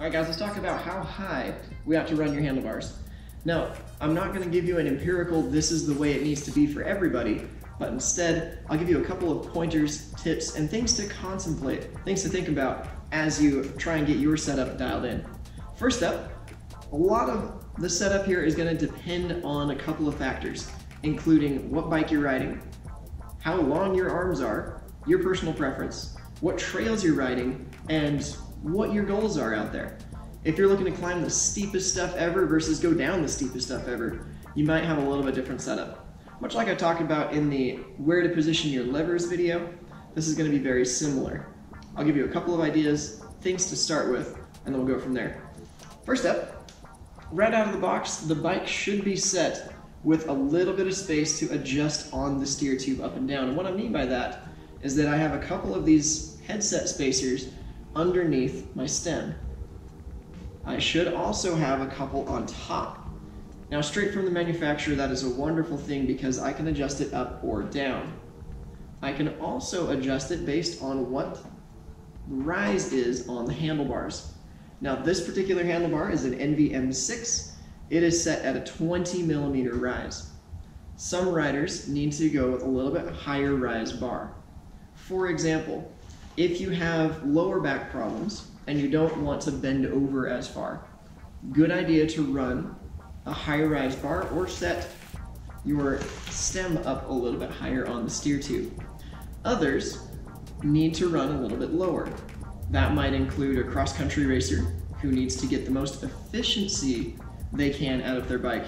All right, guys, let's talk about how high we ought to run your handlebars. Now, I'm not gonna give you an empirical, this is the way it needs to be for everybody, but instead, I'll give you a couple of pointers, tips, and things to contemplate, things to think about as you try and get your setup dialed in. First up, a lot of the setup here is gonna depend on a couple of factors, including what bike you're riding, how long your arms are, your personal preference, what trails you're riding, and what your goals are out there. If you're looking to climb the steepest stuff ever versus go down the steepest stuff ever, you might have a little bit different setup. Much like I talked about in the where to position your levers video, this is gonna be very similar. I'll give you a couple of ideas, things to start with, and then we'll go from there. First up, right out of the box, the bike should be set with a little bit of space to adjust on the steer tube up and down. And what I mean by that is that I have a couple of these headset spacers underneath my stem. I should also have a couple on top. Now straight from the manufacturer, that is a wonderful thing because I can adjust it up or down. I can also adjust it based on what rise is on the handlebars. Now this particular handlebar is an ENVE M6. It is set at a 20 millimeter rise. Some riders need to go with a little bit higher rise bar. For example, if you have lower back problems and you don't want to bend over as far, good idea to run a higher rise bar or set your stem up a little bit higher on the steer tube. Others need to run a little bit lower. That might include a cross-country racer who needs to get the most efficiency they can out of their bike.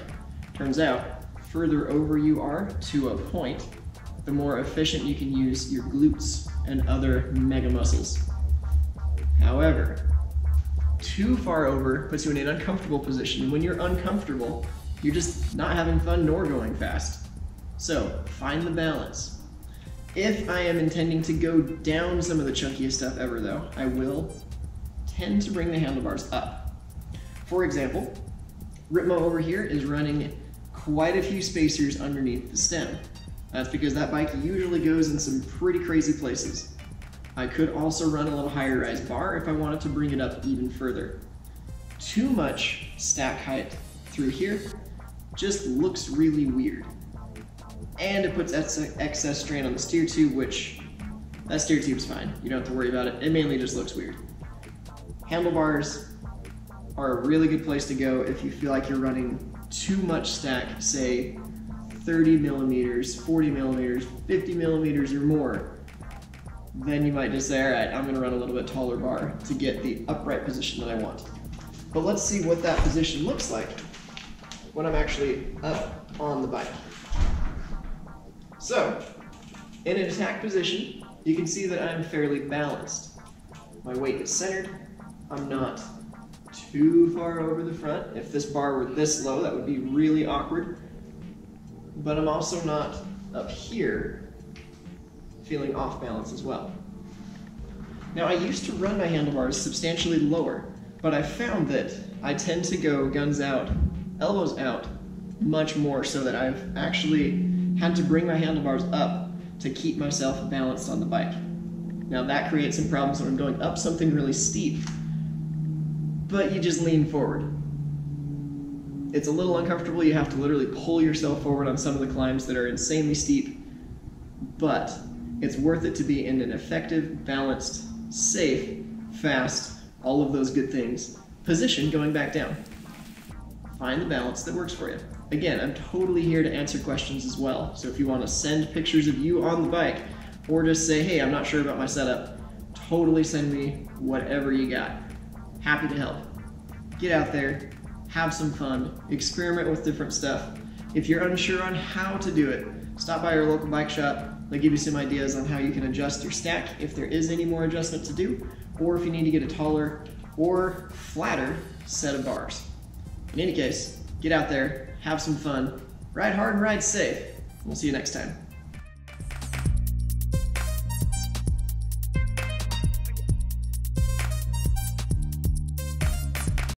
Turns out, further over you are to a point, the more efficient you can use your glutes and other mega muscles. However, too far over puts you in an uncomfortable position. When you're uncomfortable, you're just not having fun nor going fast. So find the balance. If I am intending to go down some of the chunkiest stuff ever though, I will tend to bring the handlebars up. For example, Ripmo over here is running quite a few spacers underneath the stem. That's because that bike usually goes in some pretty crazy places. I could also run a little higher rise bar if I wanted to bring it up even further. Too much stack height through here just looks really weird. And it puts excess strain on the steer tube, which that steer tube's fine. You don't have to worry about it. It mainly just looks weird. Handlebars are a really good place to go if you feel like you're running too much stack, say 30 millimeters, 40 millimeters, 50 millimeters or more, then you might just say, all right, I'm gonna run a little bit taller bar to get the upright position that I want. But let's see what that position looks like when I'm actually up on the bike. So, in an attack position, you can see that I'm fairly balanced. My weight is centered, I'm not too far over the front. If this bar were this low, that would be really awkward. But I'm also not up here feeling off balance as well. Now I used to run my handlebars substantially lower, but I found that I tend to go guns out, elbows out, much more so that I've actually had to bring my handlebars up to keep myself balanced on the bike. Now that creates some problems when I'm going up something really steep, but you just lean forward. It's a little uncomfortable, you have to literally pull yourself forward on some of the climbs that are insanely steep, but it's worth it to be in an effective, balanced, safe, fast, all of those good things, position going back down. Find the balance that works for you. Again, I'm totally here to answer questions as well. So if you want to send pictures of you on the bike, or just say, hey, I'm not sure about my setup, totally send me whatever you got. Happy to help. Get out there, have some fun, experiment with different stuff. If you're unsure on how to do it, stop by your local bike shop, They'll give you some ideas on how you can adjust your stack if there is any more adjustment to do, or if you need to get a taller or flatter set of bars. In any case, get out there, have some fun, ride hard and ride safe. We'll see you next time.